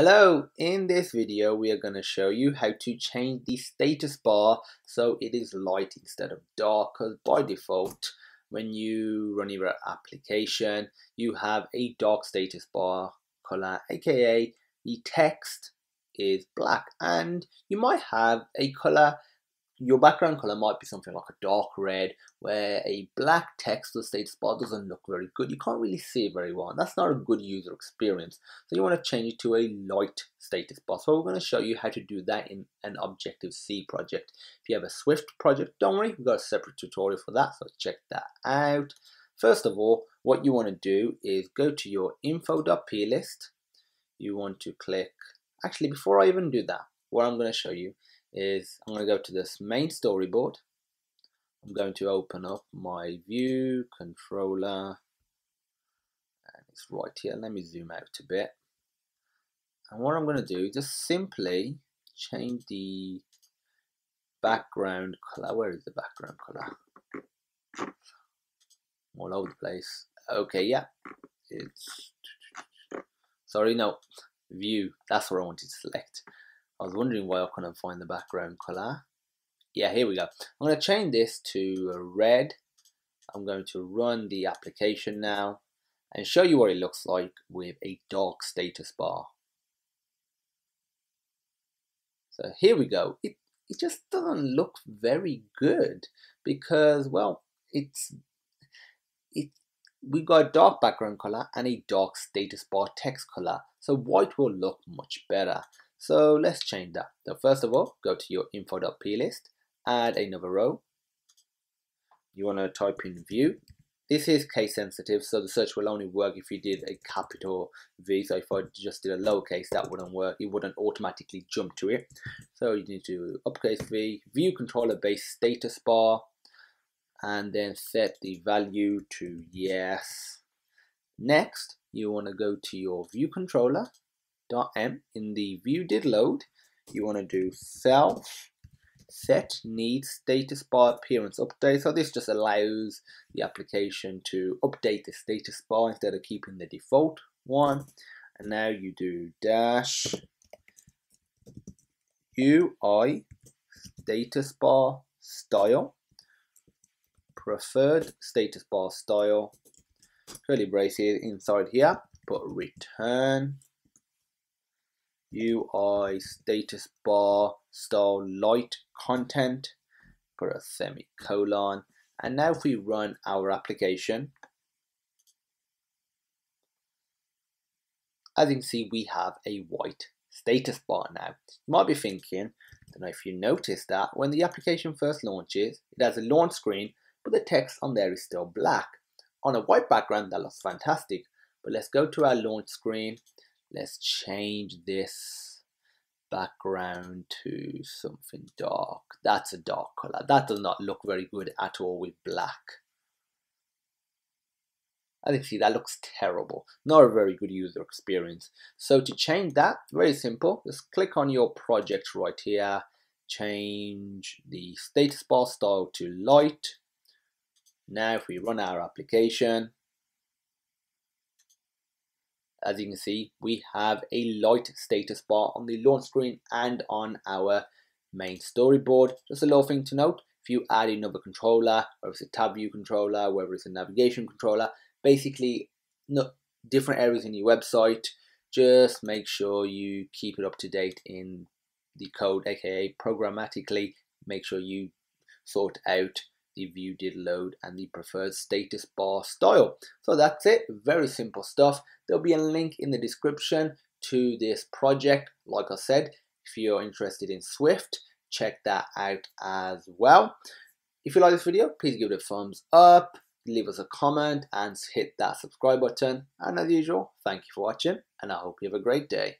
Hello, in this video we are going to show you how to change the status bar so it is light instead of dark because by default when you run your application you have a dark status bar color aka the text is black and you might have a color your background color might be something like a dark red where a black text or status bar doesn't look very good. You can't really see very well. And that's not a good user experience. So you want to change it to a light status bar. So we're going to show you how to do that in an Objective-C project. If you have a Swift project, don't worry, we've got a separate tutorial for that. So check that out. First of all, what you want to do is go to your info.plist. You want to click, actually before I even do that, what I'm going to show you is I'm going to go to this main storyboard. I'm going to open up my view controller and it's right here. Let me zoom out a bit. And what I'm going to do, just simply change the background color. Where is the background color? All over the place. Okay, yeah. It's sorry, no. View. That's what I wanted to select. I was wondering why I couldn't find the background color. Yeah, here we go. I'm going to change this to red. I'm going to run the application now and show you what it looks like with a dark status bar. So here we go. It, it just doesn't look very good because, well, it's it we got a dark background color and a dark status bar text color. So white will look much better. So let's change that. So first of all, go to your info.plist, add another row. You want to type in view. This is case sensitive, so the search will only work if you did a capital V. So if I just did a lowercase, that wouldn't work. It wouldn't automatically jump to it. So you need to uppercase V, view controller base status bar, and then set the value to yes. Next, you want to go to your view controller m in the view did load. You want to do self set need status bar appearance update. So this just allows the application to update the status bar instead of keeping the default one. And now you do dash UI status bar style preferred status bar style. Curly braces inside here put return UI status bar style light content, put a semicolon, and now if we run our application, as you can see, we have a white status bar now. You might be thinking, I don't know if you noticed that, when the application first launches, it has a launch screen, but the text on there is still black. On a white background, that looks fantastic. But let's go to our launch screen let's change this background to something dark. That's a dark color. That does not look very good at all with black. As you see, that looks terrible. Not a very good user experience. So to change that, very simple. Just click on your project right here. Change the status bar style to light. Now if we run our application, as you can see, we have a light status bar on the launch screen and on our main storyboard. Just a little thing to note, if you add another controller, whether it's a tab view controller, whether it's a navigation controller, basically no, different areas in your website, just make sure you keep it up to date in the code, aka programmatically, make sure you sort out the view did load and the preferred status bar style. So that's it, very simple stuff. There'll be a link in the description to this project. Like I said, if you're interested in Swift, check that out as well. If you like this video, please give it a thumbs up, leave us a comment and hit that subscribe button. And as usual, thank you for watching and I hope you have a great day.